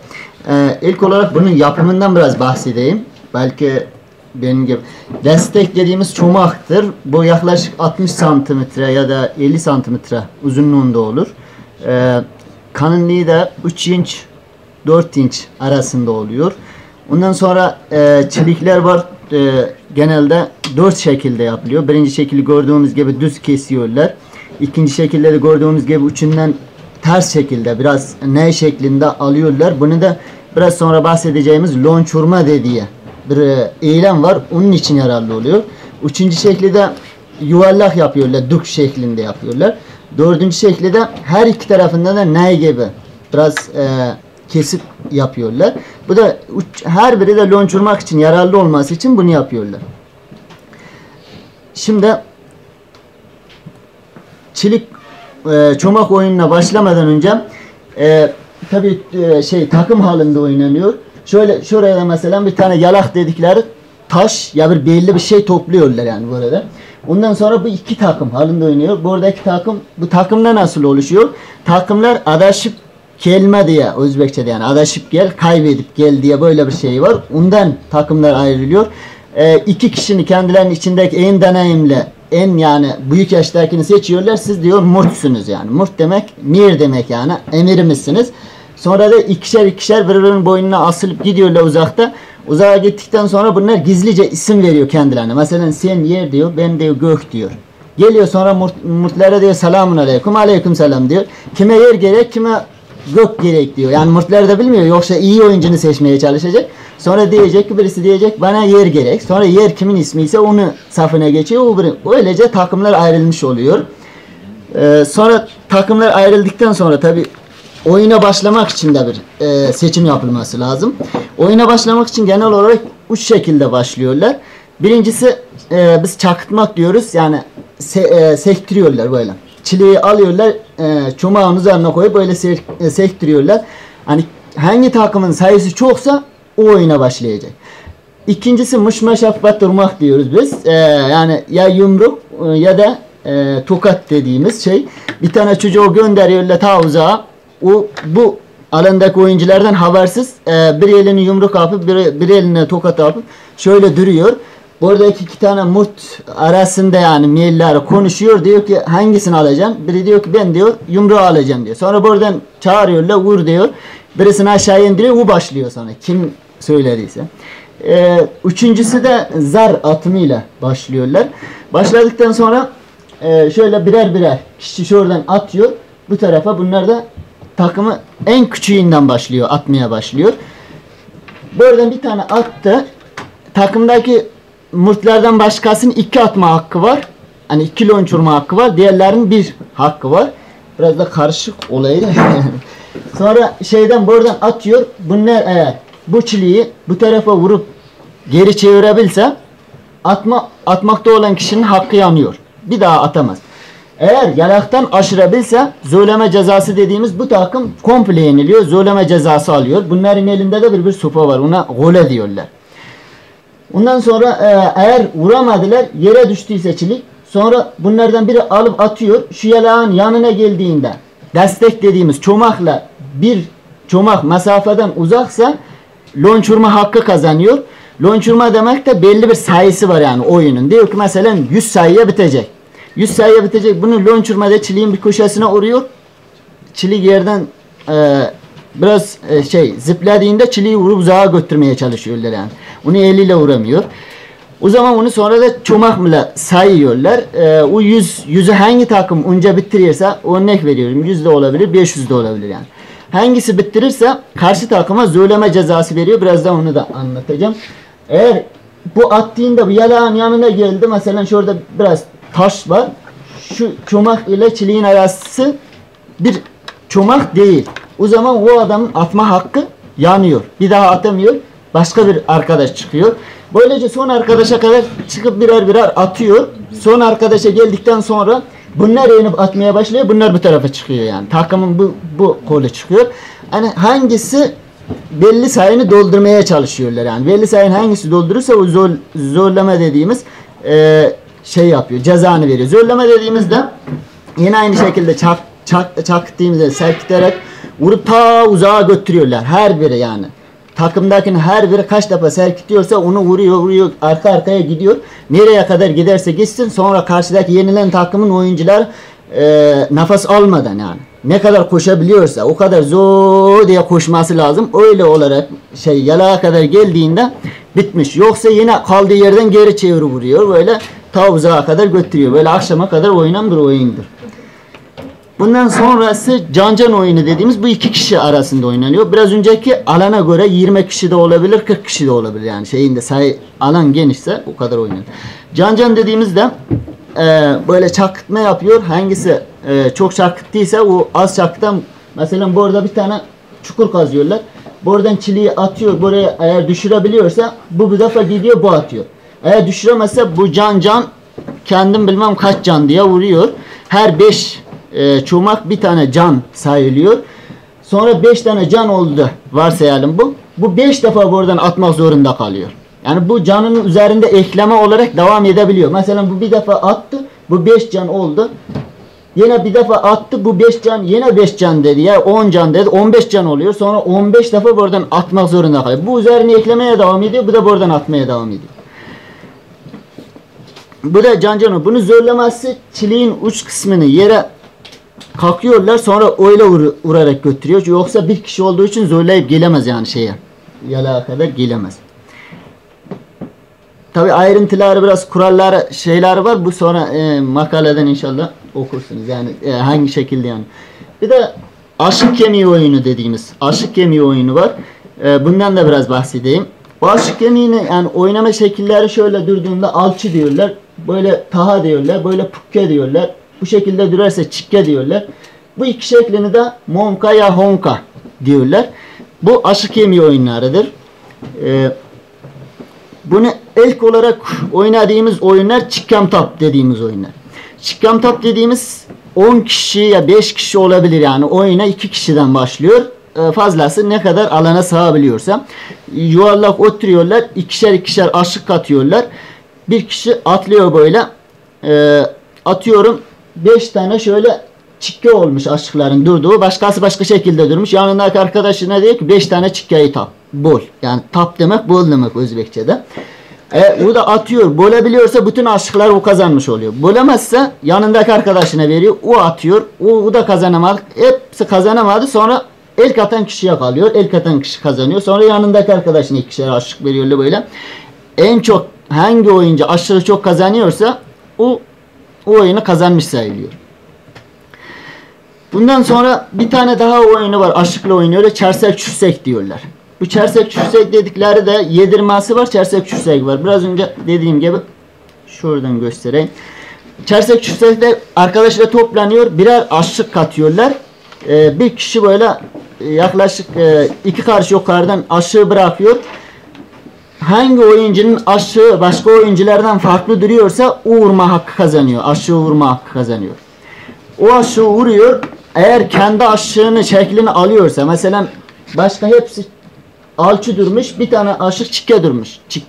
Ee, ilk olarak bunun yapımından biraz bahsedeyim. Belki benim gibi. Destek dediğimiz çomaktır. Bu yaklaşık 60 santimetre ya da 50 santimetre uzunluğunda olur. Ee, kalınlığı da 3 inç 4 inç arasında oluyor. Ondan sonra e, çelikler var. E, genelde 4 şekilde yapılıyor. Birinci şekli gördüğümüz gibi düz kesiyorlar. İkinci şekilde de gördüğümüz gibi uçundan ters şekilde biraz N şeklinde alıyorlar. Bunu da biraz sonra bahsedeceğimiz lonçurma dediği bir e, eylem var. Onun için yararlı oluyor. Üçüncü şekli de yuvarlak yapıyorlar. Dük şeklinde yapıyorlar. Dördüncü şekli de her iki tarafında da N gibi biraz e, kesip yapıyorlar. Bu da her biri de lonçurmak için yararlı olması için bunu yapıyorlar. Şimdi çelik e, çomak oyununa başlamadan önce e, tabi şey takım halinde oynanıyor. Şöyle şuraya da mesela bir tane yalak dedikleri taş ya bir belli bir şey topluyorlar yani burada. Ondan sonra bu iki takım halinde oynuyor. Buradaki takım bu takımda nasıl oluşuyor? Takımlar adaşıp kelime diye Özbekçe'de yani adaşıp gel, kaybedip gel diye böyle bir şey var. Ondan takımlar ayrılıyor. E, iki kişinin kendilerinin içindeki en deneyimli, en yani büyük yaştakini seçiyorlar. Siz diyor murtsunuz yani. Murt demek mir demek yani. Emirimizsiniz. Sonra da ikişer ikişer birbirinin boynuna asılıp gidiyorlar uzakta. Uzağa gittikten sonra bunlar gizlice isim veriyor kendilerine. Mesela sen yer diyor, ben diyor gök diyor. Geliyor sonra murt, murtlara diyor selamun aleyküm, aleyküm selam diyor. Kime yer gerek, kime gök gerek diyor. Yani murtlar da bilmiyor. Yoksa iyi oyuncunu seçmeye çalışacak. Sonra diyecek ki birisi diyecek bana yer gerek. Sonra yer kimin ismi ise onu safına geçiyor. O biri- Öylece takımlar ayrılmış oluyor. Ee, sonra takımlar ayrıldıktan sonra tabi oyuna başlamak için de bir e, seçim yapılması lazım. Oyuna başlamak için genel olarak üç şekilde başlıyorlar. Birincisi e, biz çakıtmak diyoruz. Yani se, e, sektiriyorlar böyle. Çileği alıyorlar, e, çomağın üzerine koyup böyle se, e, sektiriyorlar. Hani hangi takımın sayısı çoksa o oyuna başlayacak. İkincisi mışmaşaf batırmak diyoruz biz. Ee, yani ya yumruk e, ya da e, tokat dediğimiz şey. Bir tane çocuğu gönderiyorlar ta uzağa. O bu alandaki oyunculardan habersiz e, bir elini yumruk yapıp bir, bir eline tokat yapıp şöyle duruyor. Buradaki iki tane murt arasında yani miyeller konuşuyor. Diyor ki hangisini alacağım? Biri diyor ki ben diyor yumruğu alacağım diyor. Sonra buradan çağırıyorlar vur diyor. Birisini aşağı indiriyor. O başlıyor sonra. Kim söylediyse. Ee, üçüncüsü de zar atımıyla başlıyorlar. Başladıktan sonra e, şöyle birer birer kişi şuradan atıyor. Bu tarafa bunlar da takımı en küçüğünden başlıyor. Atmaya başlıyor. Buradan bir tane attı. Takımdaki murtlardan başkasının iki atma hakkı var. Hani iki lonçurma hakkı var. Diğerlerinin bir hakkı var. Biraz da karışık olayı. Sonra şeyden buradan atıyor. Bunlar eğer bu çiliği bu tarafa vurup geri çevirebilse atma atmakta olan kişinin hakkı yanıyor. Bir daha atamaz. Eğer yalaktan aşırabilse zuleme cezası dediğimiz bu takım komple yeniliyor. Zuleme cezası alıyor. Bunların elinde de bir bir sopa var. Ona gole diyorlar. Ondan sonra e, eğer vuramadılar yere düştüyse çilik sonra bunlardan biri alıp atıyor. Şu yalağın yanına geldiğinde destek dediğimiz çomakla bir çomak mesafeden uzaksa lonçurma hakkı kazanıyor. Lonçurma demek de belli bir sayısı var yani oyunun. Diyor ki mesela 100 sayıya bitecek. 100 sayıya bitecek. Bunu lonçurmada çiliğin bir köşesine vuruyor. Çilik yerden e, biraz e, şey zıpladığında çiliği vurup uzağa götürmeye çalışıyorlar yani. Onu eliyle vuramıyor. O zaman onu sonra da çomakla sayıyorlar. E, o 100 yüzü hangi takım önce bitiriyorsa örnek veriyorum 100 de olabilir 500 de olabilir yani. Hangisi bittirirse karşı takıma zuleme cezası veriyor. Birazdan onu da anlatacağım. Eğer bu attığında bu yalağın yanına geldi mesela şurada biraz taş var. Şu çomak ile çiliğin arası bir çomak değil. O zaman o adamın atma hakkı yanıyor. Bir daha atamıyor. Başka bir arkadaş çıkıyor. Böylece son arkadaşa kadar çıkıp birer birer atıyor. Son arkadaşa geldikten sonra bunlar yenip atmaya başlıyor. Bunlar bu tarafa çıkıyor yani. Takımın bu, bu kolu çıkıyor. Hani hangisi belli sayını doldurmaya çalışıyorlar yani. Belli sayını hangisi doldurursa o zor, zorlama dediğimiz e, şey yapıyor. Cezanı veriyor. Zorlama dediğimizde yine aynı şekilde çak, çak, çaktığımızda serkiterek vurup ta uzağa götürüyorlar. Her biri yani. Takımdakinin her biri kaç defa serkitiyorsa onu vuruyor vuruyor arka arkaya gidiyor. Nereye kadar giderse gitsin sonra karşıdaki yenilen takımın oyuncular e, nefes almadan yani. Ne kadar koşabiliyorsa o kadar zor diye koşması lazım. Öyle olarak şey yalağa kadar geldiğinde bitmiş. Yoksa yine kaldığı yerden geri çeviri vuruyor. Böyle ta uzağa kadar götürüyor. Böyle akşama kadar oynanan bir oyundur. Bundan sonrası cancan oyunu dediğimiz bu iki kişi arasında oynanıyor. Biraz önceki alana göre 20 kişi de olabilir, 40 kişi de olabilir yani şeyinde sayı alan genişse o kadar oynanır. Cancan dediğimizde e, böyle çakıtma yapıyor. Hangisi e, çok çakıttıysa o az çakıtan mesela burada bir tane çukur kazıyorlar. Buradan çiliği atıyor. Buraya eğer düşürebiliyorsa bu bu defa gidiyor bu atıyor. Eğer düşüremezse bu can can kendim bilmem kaç can diye vuruyor. Her 5 e, çomak bir tane can sayılıyor. Sonra 5 tane can oldu varsayalım bu. Bu 5 defa buradan atmak zorunda kalıyor. Yani bu canının üzerinde ekleme olarak devam edebiliyor. Mesela bu bir defa attı. Bu 5 can oldu. Yine bir defa attı bu 5 can yine 5 can dedi ya 10 can dedi 15 can oluyor. Sonra 15 defa buradan atmak zorunda kalıyor. Bu üzerine eklemeye devam ediyor. Bu da buradan atmaya devam ediyor. Bu da can canı. Bunu zorlaması çiliğin uç kısmını yere kalkıyorlar sonra öyle vur- vurarak götürüyor. Yoksa bir kişi olduğu için zorlayıp gelemez yani şeye. Yalağa kadar gelemez. Tabi ayrıntıları biraz kuralları şeyler var. Bu sonra e, makaleden inşallah okursunuz. Yani e, hangi şekilde yani. Bir de aşık kemiği oyunu dediğimiz aşık kemiği oyunu var. E, bundan da biraz bahsedeyim. Bu aşık kemiğini yani oynama şekilleri şöyle durduğunda alçı diyorlar. Böyle taha diyorlar. Böyle pukke diyorlar. Bu şekilde durarsa çikke diyorlar. Bu iki şeklini de monka ya honka diyorlar. Bu aşık kemiği oyunlarıdır. Eee bunu ilk olarak oynadığımız oyunlar Chicken Top dediğimiz oyunlar. Chicken Top dediğimiz 10 kişi ya 5 kişi olabilir yani oyuna 2 kişiden başlıyor. Ee, Fazlası ne kadar alana sığabiliyorsa. Yuvarlak oturuyorlar. ikişer ikişer aşık katıyorlar. Bir kişi atlıyor böyle. Ee, atıyorum 5 tane şöyle çikke olmuş aşıkların durduğu. Başkası başka şekilde durmuş. Yanındaki arkadaşına diyor ki 5 tane çikkeyi tap. Bol. Yani tap demek bol demek Özbekçe'de. E, o da atıyor. Bolebiliyorsa bütün aşıklar o kazanmış oluyor. Bolemezse yanındaki arkadaşına veriyor. O atıyor. O, o da kazanamadı. Hepsi kazanamadı. Sonra el atan kişiye kalıyor. El atan kişi kazanıyor. Sonra yanındaki arkadaşına ikişer aşık veriyorlar böyle. En çok hangi oyuncu aşığı çok kazanıyorsa o o oyunu kazanmış sayılıyor. Bundan sonra bir tane daha oyunu var. Aşıkla oynuyor. Çersek çürsek diyorlar. Bu çersek çürsek dedikleri de yedirmesi var. Çersek çürsek var. Biraz önce dediğim gibi şuradan göstereyim. Çersek çürsekte arkadaşlar toplanıyor. Birer aşık katıyorlar. Ee, bir kişi böyle e, yaklaşık e, iki karış yukarıdan aşığı bırakıyor. Hangi oyuncunun aşığı başka oyunculardan farklı duruyorsa o vurma hakkı kazanıyor. Aşığı vurma hakkı kazanıyor. O aşığı vuruyor. Eğer kendi aşığını şeklini alıyorsa mesela başka hepsi alçı durmuş bir tane aşık çikke durmuş. Çik,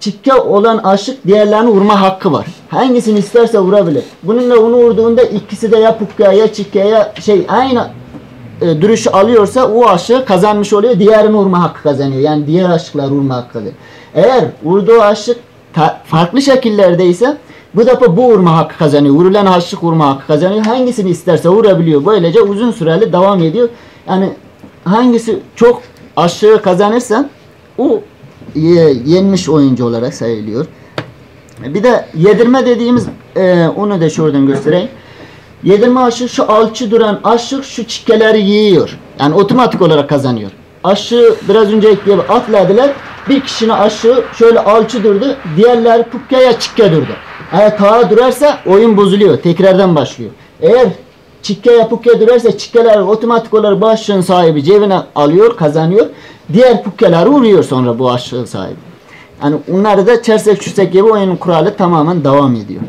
çikke olan aşık diğerlerini vurma hakkı var. Hangisini isterse vurabilir. Bununla onu vurduğunda ikisi de ya pukka ya çikke ya şey aynı e, duruşu alıyorsa o aşığı kazanmış oluyor. Diğerini vurma hakkı kazanıyor. Yani diğer aşıklar vurma hakkı. Eğer vurduğu aşık farklı şekillerdeyse bu defa bu vurma hakkı kazanıyor. Vurulan aşık vurma hakkı kazanıyor. Hangisini isterse vurabiliyor. Böylece uzun süreli devam ediyor. Yani hangisi çok aşığı kazanırsa o ye- yenmiş oyuncu olarak sayılıyor. Bir de yedirme dediğimiz e, onu da şuradan göstereyim. Yedirme aşığı şu alçı duran aşık şu çikkeleri yiyor. Yani otomatik olarak kazanıyor. Aşığı biraz önce gibi atladılar. Bir kişinin aşığı şöyle alçı durdu. Diğerleri pukkaya çikke durdu. Eğer tağa durarsa oyun bozuluyor. Tekrardan başlıyor. Eğer çikke ya pukke durarsa çikkeler otomatik olarak bu aşığın sahibi cebine alıyor, kazanıyor. Diğer pukkeleri vuruyor sonra bu aşığın sahibi. Yani onları da çersek çürsek gibi oyunun kuralı tamamen devam ediyor.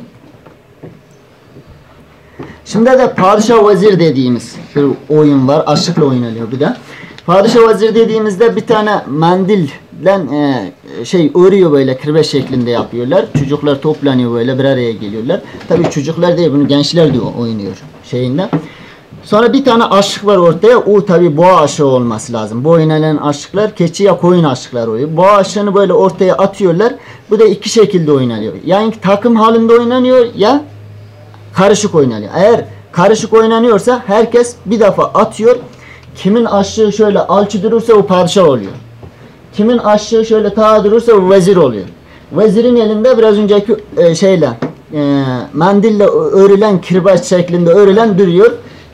Şimdi de padişah vezir dediğimiz bir oyun var. Aşıkla oynanıyor bir de. Padişah vezir dediğimizde bir tane mendilden e, şey örüyor böyle kirbe şeklinde yapıyorlar. Çocuklar toplanıyor böyle bir araya geliyorlar. Tabii çocuklar değil bunu gençler de oynuyor şeyinde. Sonra bir tane aşık var ortaya. O tabi boğa aşığı olması lazım. Bu oynanan aşıklar keçi ya koyun aşıklar oluyor. Boğa aşığını böyle ortaya atıyorlar. Bu da iki şekilde oynanıyor. Yani takım halinde oynanıyor ya karışık oynanıyor. Eğer karışık oynanıyorsa herkes bir defa atıyor. Kimin aşığı şöyle alçı durursa o padişah oluyor. Kimin aşığı şöyle tağa durursa o vezir oluyor. Vezirin elinde biraz önceki e, şeyle e, mendille örülen kirbaç şeklinde örülen duruyor.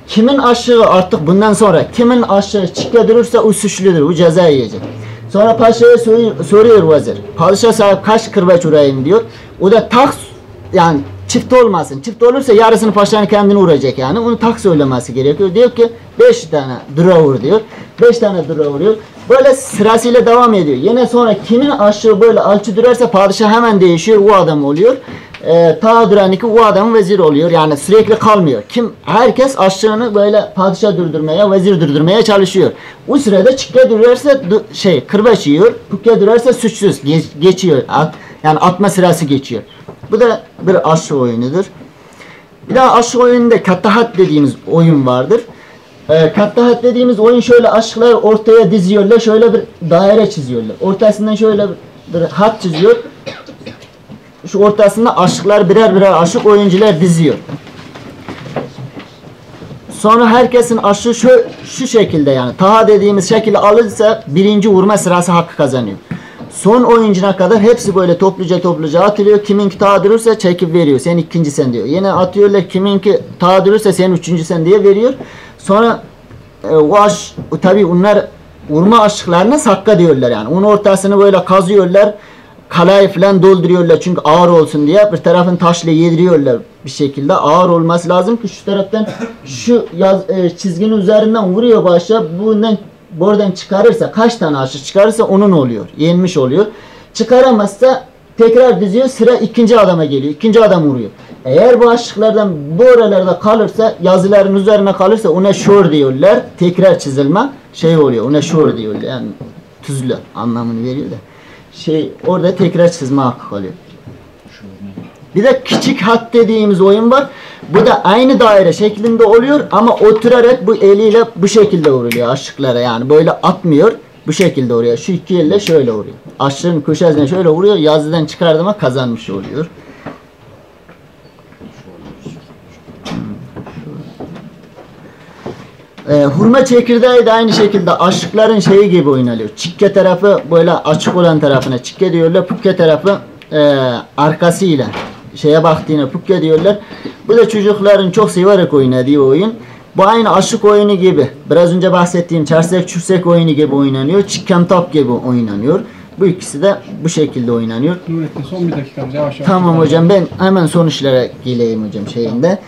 Kimin aşığı artık bundan sonra kimin aşığı çikke durursa o suçludur. Bu ceza yiyecek. Sonra paşaya soruyor, soruyor vezir. Padişah sahip kaç kırbaç vurayım diyor. O da tak yani çift olmasın. Çift olursa yarısını paşanın kendini vuracak yani. Onu tak söylemesi gerekiyor. Diyor ki 5 tane dura vur diyor. 5 tane dura vuruyor. Böyle sırasıyla devam ediyor. Yine sonra kimin aşığı böyle alçı durarsa padişah hemen değişiyor. O adam oluyor. Ee, ta duran iki o adam vezir oluyor. Yani sürekli kalmıyor. Kim herkes aşığını böyle padişah durdurmaya, vezir durdurmaya çalışıyor. O sırada çıkke du- şey kırbaç yiyor. Pukke durarsa suçsuz Geç- geçiyor. At- yani atma sırası geçiyor. Bu da bir aşı oyunudur. Bir daha aşık oyununda katahat dediğimiz oyun vardır. Ee, katahat dediğimiz oyun şöyle aşıklar ortaya diziyorlar. Şöyle bir daire çiziyorlar. Ortasından şöyle bir hat çiziyor. Şu ortasında aşıklar birer birer aşık oyuncular diziyor. Sonra herkesin aşı şu, şu şekilde yani taha dediğimiz şekilde alırsa birinci vurma sırası hakkı kazanıyor. Son oyuncuna kadar hepsi böyle topluca topluca atılıyor. Kiminki taha durursa çekip veriyor. Sen ikinci sen diyor. Yine atıyorlar kiminki taha durursa sen üçüncü sen diye veriyor. Sonra e, o aş, tabi bunlar vurma aşıklarına sakka diyorlar yani. Onun ortasını böyle kazıyorlar. Kalayı falan dolduruyorlar çünkü ağır olsun diye. Bir tarafın taşla yediriyorlar bir şekilde. Ağır olması lazım ki şu taraftan şu yaz, e, çizginin üzerinden vuruyor başa. Bundan buradan çıkarırsa kaç tane aşık çıkarırsa onun oluyor. Yenmiş oluyor. Çıkaramazsa tekrar diziyor sıra ikinci adama geliyor. İkinci adam vuruyor. Eğer bu aşıklardan bu oralarda kalırsa yazıların üzerine kalırsa ona şor diyorlar. Tekrar çizilme şey oluyor. Ona şor diyorlar. Yani tuzlu anlamını veriyor da. Şey orada tekrar çizme hakkı kalıyor. Bir de küçük hat dediğimiz oyun var. Bu da aynı daire şeklinde oluyor ama oturarak bu eliyle bu şekilde vuruluyor aşıklara yani böyle atmıyor. Bu şekilde vuruyor. Şu iki elle şöyle vuruyor. Aşığın köşesine şöyle vuruyor. Yazıdan çıkardığıma kazanmış oluyor. Ee, hurma çekirdeği de aynı şekilde aşıkların şeyi gibi oynanıyor. Çikke tarafı böyle açık olan tarafına çikke diyorlar. Pukke tarafı e, arkasıyla şeye baktığına pukke diyorlar. Bu da çocukların çok severek oynadığı oyun. Bu aynı aşık oyunu gibi. Biraz önce bahsettiğim çersek çürsek oyunu gibi oynanıyor. Çikken top gibi oynanıyor. Bu ikisi de bu şekilde oynanıyor. Nurettin son bir dakikamız yavaş yavaş. Tamam hocam ben hemen sonuçlara geleyim hocam şeyinde.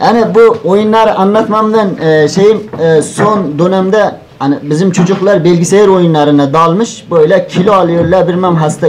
Yani bu oyunları anlatmamdan e, şeyim e, son dönemde hani bizim çocuklar bilgisayar oyunlarına dalmış böyle kilo alıyorlar bilmem hasta